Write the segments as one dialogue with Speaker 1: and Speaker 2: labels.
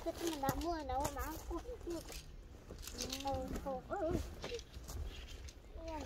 Speaker 1: 그렇지만 나무가 너무 많고 어우 더워 이런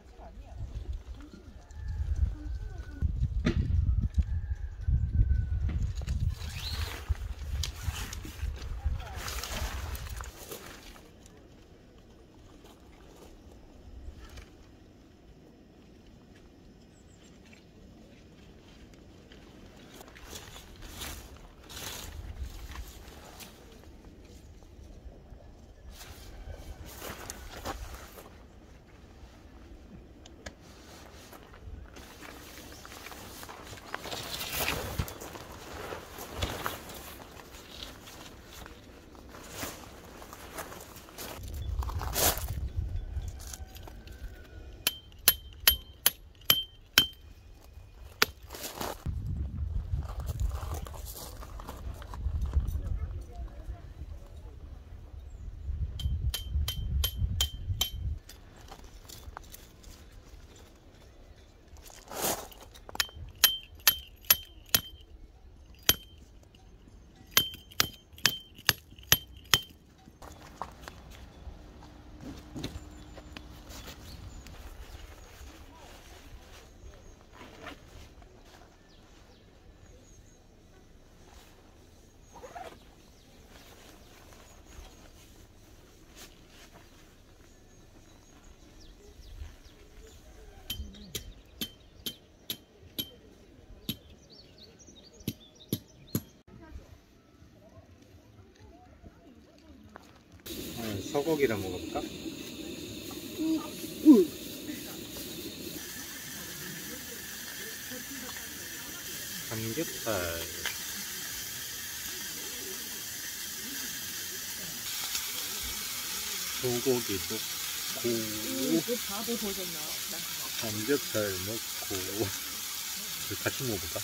Speaker 2: 어, 소고기를 먹을까? 삼겹살 소고기 넣고
Speaker 3: 그 바보 버전 나왔다.
Speaker 2: 삼겹살 이거 같이 먹어볼까?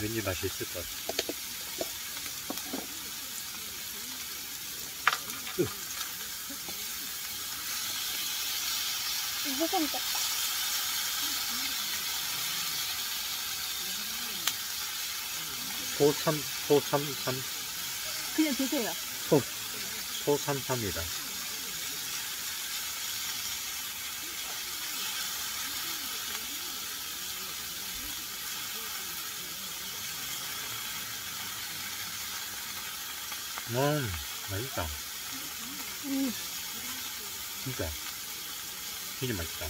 Speaker 2: 왠지 맛이 있을 것 같아
Speaker 1: 생겼다
Speaker 2: 소삼 소삼삼
Speaker 3: 그냥 드세요.
Speaker 2: 소 소삼삼이다 음 맛있다
Speaker 1: 음.
Speaker 2: 진짜 이게 맛있다.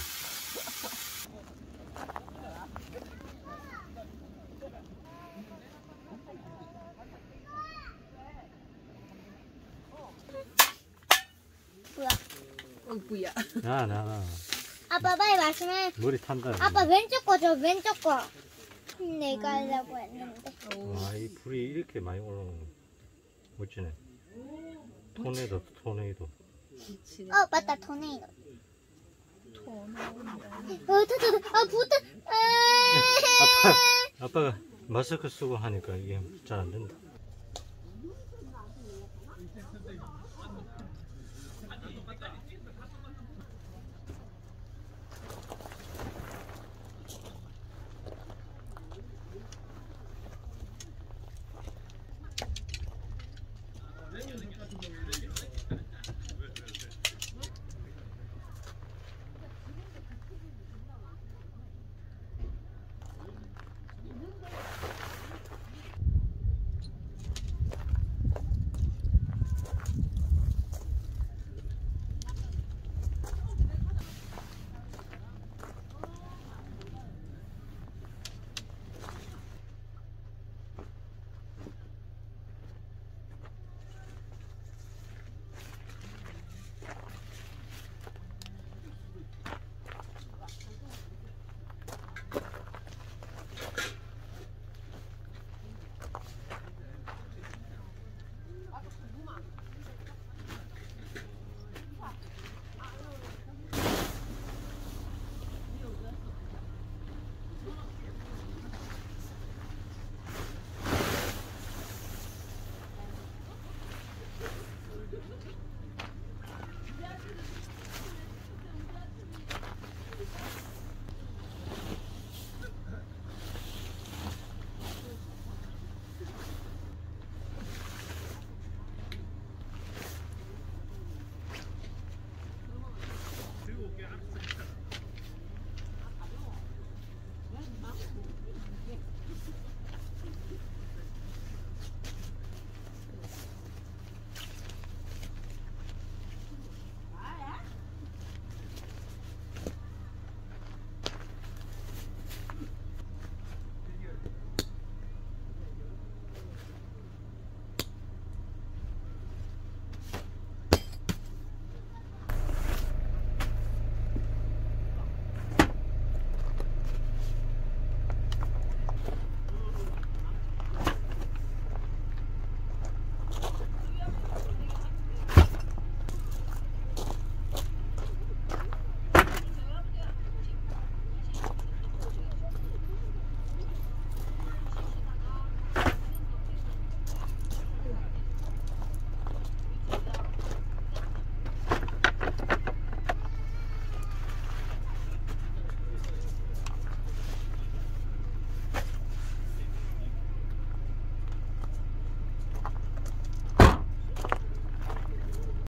Speaker 1: 뭐야?
Speaker 3: 어 뭐야?
Speaker 2: 나나
Speaker 1: 아빠 빨리 마시면
Speaker 2: 물이 탄다.
Speaker 1: 아빠 왼쪽 거 저 왼쪽 거. 내가 하려고 했는데.
Speaker 2: 와이 불이 이렇게 많이 올라오는 멋지네. 토네이도 토네이도.
Speaker 1: 어 맞다 토네이도.
Speaker 3: 아,
Speaker 1: 부터. 네. 아빠,
Speaker 2: 아. 아빠가 마스크 쓰고 하니까 이게 잘 안 된다.